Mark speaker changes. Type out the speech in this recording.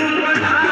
Speaker 1: والعالم